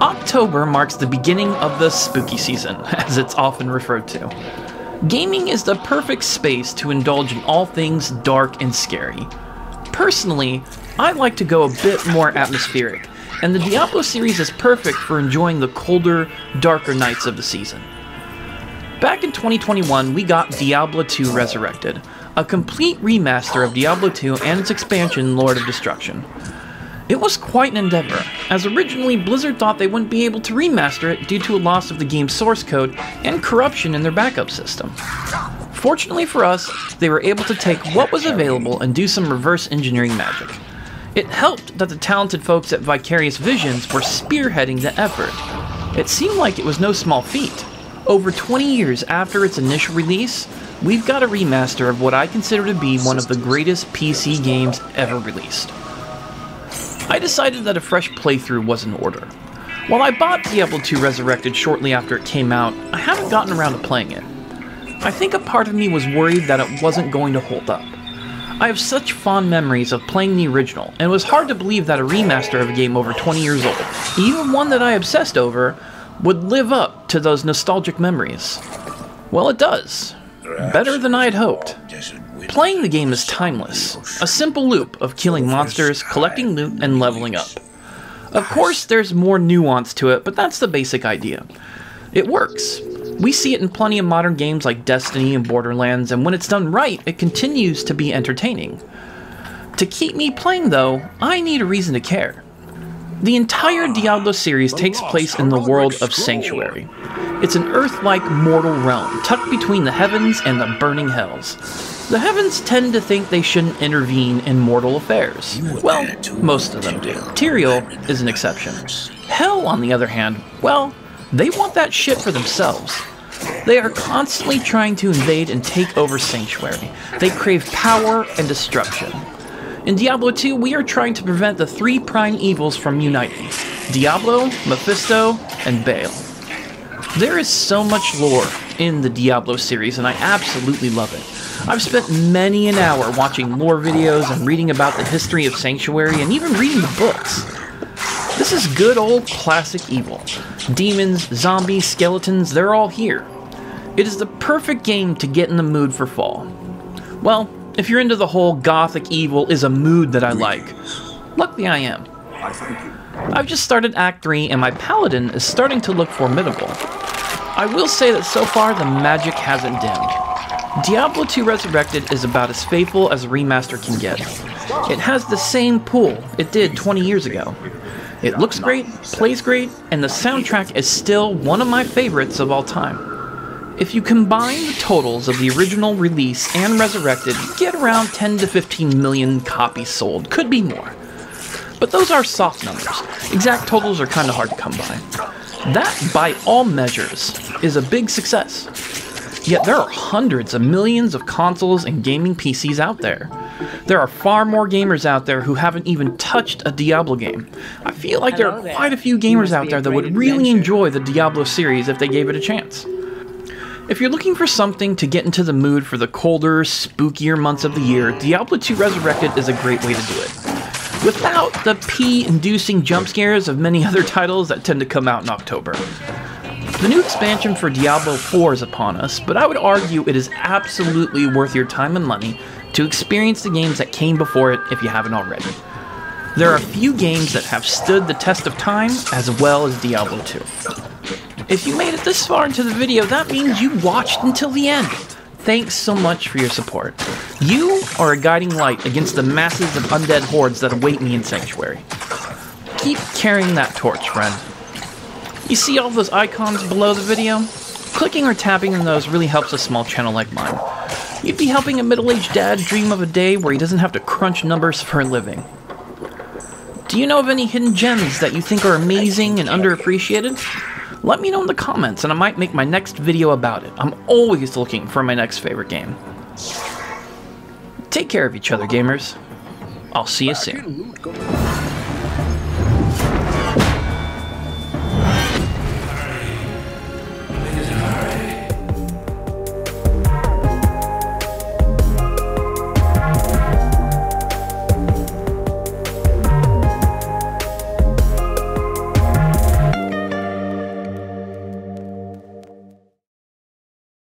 October marks the beginning of the spooky season, as it's often referred to. Gaming is the perfect space to indulge in all things dark and scary. Personally, I like to go a bit more atmospheric, and the Diablo series is perfect for enjoying the colder, darker nights of the season. Back in 2021, we got Diablo 2 Resurrected, a complete remaster of Diablo 2 and its expansion, Lord of Destruction. It was quite an endeavor, as originally Blizzard thought they wouldn't be able to remaster it due to a loss of the game's source code and corruption in their backup system. Fortunately for us, they were able to take what was available and do some reverse engineering magic. It helped that the talented folks at Vicarious Visions were spearheading the effort. It seemed like it was no small feat. Over 20 years after its initial release, we've got a remaster of what I consider to be one of the greatest PC games ever released. I decided that a fresh playthrough was in order. While I bought Diablo 2 Resurrected shortly after it came out, I haven't gotten around to playing it. I think a part of me was worried that it wasn't going to hold up. I have such fond memories of playing the original, and it was hard to believe that a remaster of a game over 20 years old, even one that I obsessed over, would live up to those nostalgic memories. Well, it does. Better than I had hoped. Playing the game is timeless, a simple loop of killing monsters, collecting loot, and leveling up. Of course, there's more nuance to it, but that's the basic idea. It works. We see it in plenty of modern games like Destiny and Borderlands, and when it's done right, it continues to be entertaining. To keep me playing, though, I need a reason to care. The entire Diablo series takes place in the world of Sanctuary. It's an Earth like mortal realm, tucked between the heavens and the burning hells. The heavens tend to think they shouldn't intervene in mortal affairs. Well, most of them do. Tyrael is an exception. Hell, on the other hand, well, they want that shit for themselves. They are constantly trying to invade and take over Sanctuary. They crave power and destruction. In Diablo 2, we are trying to prevent the three prime evils from uniting Diablo, Mephisto, and Baal. There is so much lore in the Diablo series, and I absolutely love it. I've spent many an hour watching lore videos and reading about the history of Sanctuary and even reading the books. This is good old classic evil. Demons, zombies, skeletons, they're all here. It is the perfect game to get in the mood for fall. Well, if you're into the whole gothic evil is a mood that I like. Luckily I am. I've just started Act 3 and my paladin is starting to look formidable. I will say that so far the magic hasn't dimmed. Diablo 2 Resurrected is about as faithful as a remaster can get. It has the same pull it did 20 years ago. It looks great, plays great, and the soundtrack is still one of my favorites of all time. If you combine the totals of the original release and Resurrected, you get around 10 to 15 million copies sold, could be more. But those are soft numbers. Exact totals are kind of hard to come by. That, by all measures, is a big success. Yet there are hundreds of millions of consoles and gaming PCs out there. There are far more gamers out there who haven't even touched a Diablo game. I feel like there are quite a few gamers out there that would really enjoy the Diablo series if they gave it a chance. If you're looking for something to get into the mood for the colder, spookier months of the year, Diablo 2 Resurrected is a great way to do it. Without the pee inducing jump scares of many other titles that tend to come out in October. The new expansion for Diablo 4 is upon us, but I would argue it is absolutely worth your time and money to experience the games that came before it if you haven't already. There are a few games that have stood the test of time as well as Diablo 2. If you made it this far into the video, that means you watched until the end. Thanks so much for your support. You are a guiding light against the masses of undead hordes that await me in Sanctuary. Keep carrying that torch, friend. You see all those icons below the video? Clicking or tapping on those really helps a small channel like mine. You'd be helping a middle-aged dad dream of a day where he doesn't have to crunch numbers for a living. Do you know of any hidden gems that you think are amazing and underappreciated? Let me know in the comments and I might make my next video about it. I'm always looking for my next favorite game. Take care of each other, gamers. I'll see you soon.